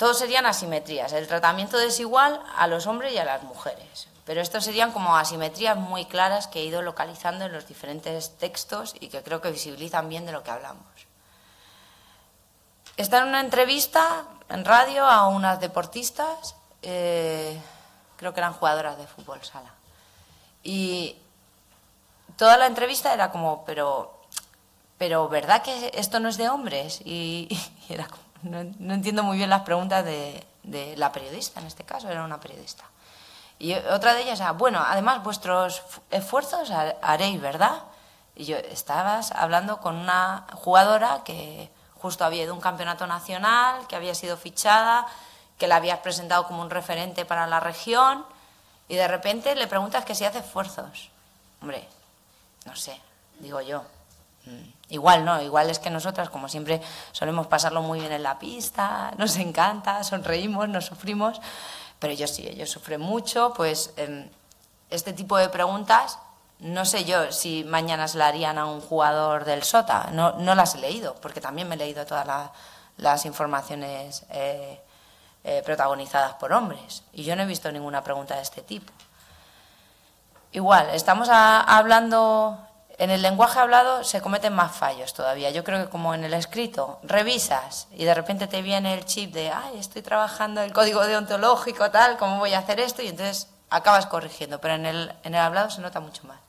todos serían asimetrías, el tratamiento desigual a los hombres y a las mujeres. Pero estos serían como asimetrías muy claras que he ido localizando en los diferentes textos y que creo que visibilizan bien de lo que hablamos. Está en una entrevista en radio a unas deportistas, eh, creo que eran jugadoras de fútbol sala. Y toda la entrevista era como, pero, pero ¿verdad que esto no es de hombres? Y, era como, no, entiendo muy bien las preguntas de, la periodista, en este caso era una periodista. Y otra de ellas era, bueno, además vuestros esfuerzos haréis, ¿verdad? Y yo, estabas hablando con una jugadora que justo había ido a un campeonato nacional, que había sido fichada, que la habías presentado como un referente para la región, y de repente le preguntas que si hace esfuerzos. Hombre, no sé, digo yo. Mm, igual no, igual es que nosotras, como siempre, solemos pasarlo muy bien en la pista, nos encanta, sonreímos, nos sufrimos, pero yo sí, ellos sufren mucho, pues em, este tipo de preguntas, no sé yo si mañana se la harían a un jugador del SOTA, no, no las he leído, porque también me he leído todas las informaciones eh, eh, protagonizadas por hombres, y yo no he visto ninguna pregunta de este tipo. Igual, estamos hablando en el lenguaje hablado se cometen más fallos todavía. Yo creo que como en el escrito, revisas y de repente te viene el chip de, ay, estoy trabajando el código deontológico, tal, ¿cómo voy a hacer esto? Y entonces acabas corrigiendo, pero en el, en el hablado se nota mucho más.